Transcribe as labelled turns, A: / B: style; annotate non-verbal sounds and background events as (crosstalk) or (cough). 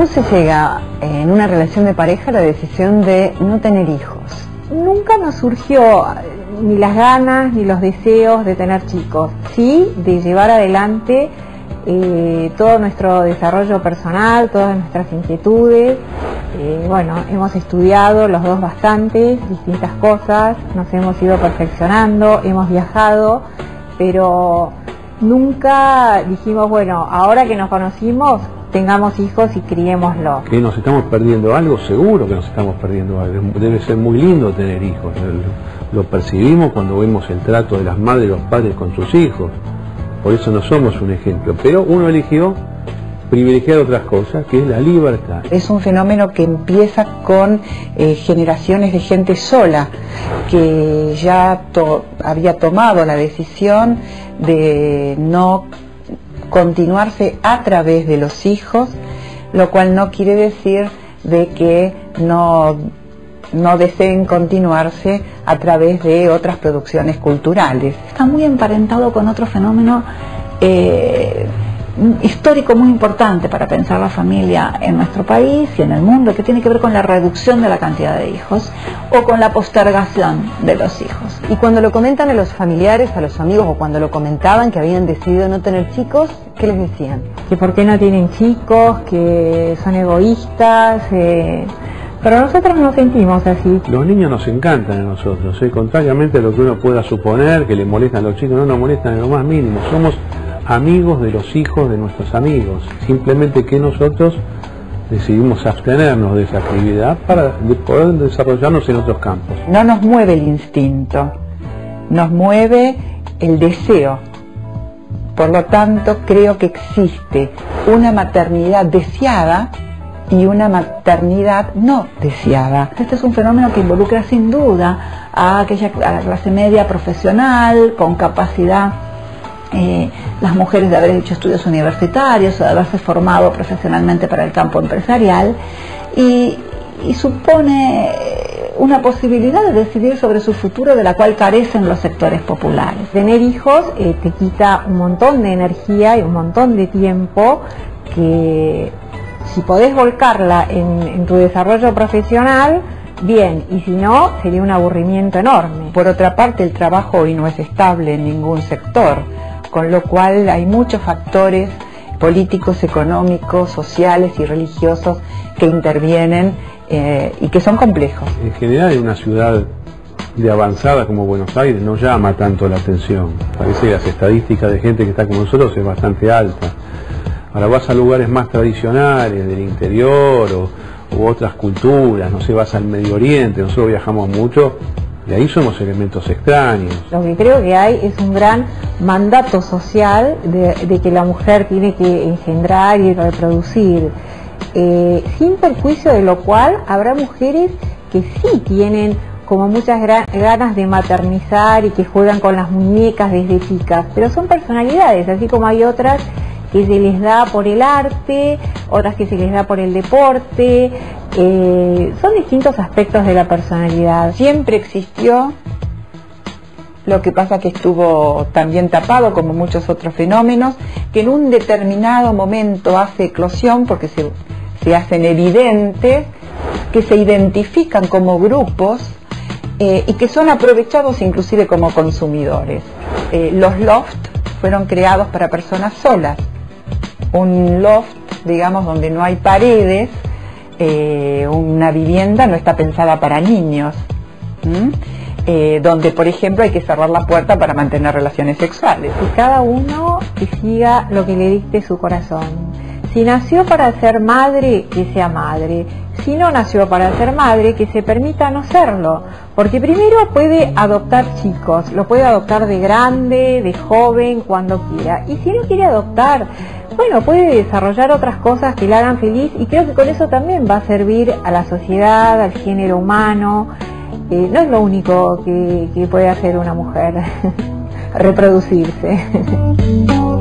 A: se llega en una relación de pareja a la decisión de no tener hijos?
B: Nunca nos surgió ni las ganas ni los deseos de tener chicos, sí de llevar adelante eh, todo nuestro desarrollo personal, todas nuestras inquietudes. Eh, bueno, hemos estudiado los dos bastante, distintas cosas, nos hemos ido perfeccionando, hemos viajado, pero nunca dijimos, bueno, ahora que nos conocimos, tengamos hijos y criémoslo.
C: Que nos estamos perdiendo algo, seguro que nos estamos perdiendo algo. Debe ser muy lindo tener hijos. Lo percibimos cuando vemos el trato de las madres y los padres con sus hijos. Por eso no somos un ejemplo. Pero uno eligió privilegiar otras cosas, que es la libertad.
D: Es un fenómeno que empieza con eh, generaciones de gente sola, que ya había tomado la decisión de no continuarse a través de los hijos, lo cual no quiere decir de que no, no deseen continuarse a través de otras producciones culturales.
E: Está muy emparentado con otro fenómeno eh, histórico muy importante para pensar la familia en nuestro país y en el mundo, que tiene que ver con la reducción de la cantidad de hijos o con la postergación de los hijos.
A: Y cuando lo comentan a los familiares, a los amigos, o cuando lo comentaban que habían decidido no tener chicos, ¿qué les decían?
B: Que por qué no tienen chicos, que son egoístas. Eh, pero nosotros no sentimos así.
C: Los niños nos encantan a nosotros, ¿eh? contrariamente a lo que uno pueda suponer, que le molestan a los chicos, no nos molestan en lo más mínimo. Somos amigos de los hijos de nuestros amigos. Simplemente que nosotros decidimos abstenernos de esa actividad para poder desarrollarnos en otros campos.
D: No nos mueve el instinto, nos mueve el deseo. Por lo tanto, creo que existe una maternidad deseada y una maternidad no deseada.
E: Este es un fenómeno que involucra sin duda a aquella clase media profesional con capacidad eh, las mujeres de haber hecho estudios universitarios o de haberse formado profesionalmente para el campo empresarial y, supone una posibilidad de decidir sobre su futuro de la cual carecen los sectores populares.
B: Tener hijos eh, te quita un montón de energía y un montón de tiempo que si podés volcarla en tu desarrollo profesional, bien, y si no, sería un aburrimiento enorme.
D: Por otra parte, el trabajo hoy no es estable en ningún sector con lo cual hay muchos factores políticos, económicos, sociales y religiosos que intervienen eh, y que son complejos.
C: En general, en una ciudad de avanzada como Buenos Aires no llama tanto la atención. Parece que las estadísticas de gente que está como nosotros es bastante alta. Ahora vas a lugares más tradicionales, del interior o, u otras culturas, no sé, vas al Medio Oriente, nosotros viajamos mucho y ahí somos elementos extraños.
B: Lo que creo que hay es un gran mandato social de, que la mujer tiene que engendrar y reproducir, eh, sin perjuicio de lo cual habrá mujeres que sí tienen como muchas ganas de maternizar y que juegan con las muñecas desde chicas, pero son personalidades, así como hay otras que se les da por el arte, otras que se les da por el deporte, eh, son distintos aspectos de la personalidad.
D: Siempre existió, lo que pasa que estuvo también tapado como muchos otros fenómenos, que en un determinado momento hace eclosión porque se, hacen evidentes, que se identifican como grupos eh, y que son aprovechados inclusive como consumidores. Eh, los loft fueron creados para personas solas un loft, digamos, donde no hay paredes, eh, una vivienda no está pensada para niños, eh, donde por ejemplo hay que cerrar la puerta para mantener relaciones sexuales.
B: Y cada uno que siga lo que le dicte su corazón. Si nació para ser madre, que sea madre. Si no nació para ser madre, que se permita no serlo. Porque primero puede adoptar chicos, lo puede adoptar de grande, de joven, cuando quiera. Y si no quiere adoptar, bueno, puede desarrollar otras cosas que le hagan feliz y creo que con eso también va a servir a la sociedad, al género humano. Eh, no es lo único que puede hacer una mujer, (laughs) reproducirse. (laughs)